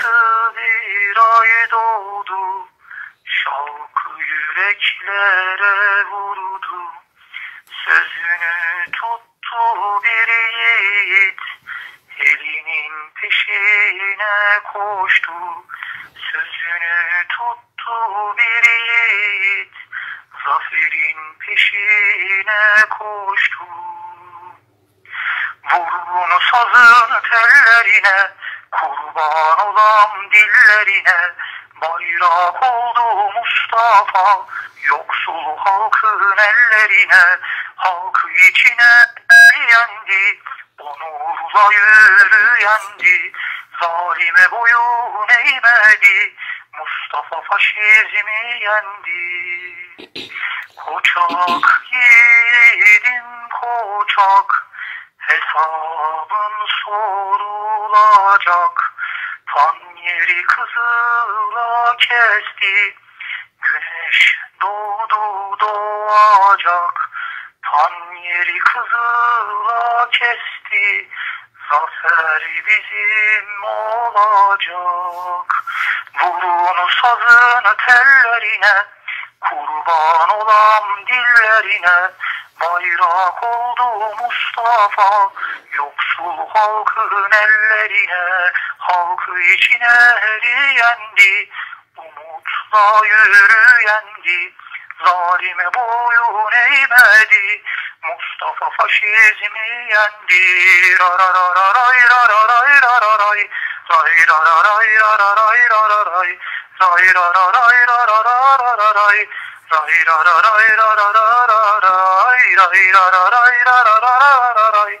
nasıl bir ay doğdu Şarkı yüreklere vurdu. Sözünü tuttu bir yiğit Elinin peşine koştu. Sözünü tuttu bir yiğit Zaferin peşine koştu. Vur sazın tellerine Kurban olam dillerine Bayrak oldu Mustafa. Yoksul halkın ellerine Halkı içine yendi. Onurla yürüyendi Zalime boyun eğmedi. Mustafa faşizmi yendi. Koçak yiğidim koçak. Hesabın sorulacak Tan yeri kızıla kesti. Güneş doğdu doğacak. Tan yeri kızıla kesti. Zafer bizim olacak. Vurun sazın tellerine. Kurban olam dillerine. Bayrak oldu Mustafa Yoksul halkın ellerine Halkı içine eriyendi Umutla yürüyendi Zalime boyun eğmedi Mustafa faşizmi yendi. Rararararay rararay rararay Ray rararay rararay rararay Ray rararay rararay Ray rararay rararay Ray rararay rararay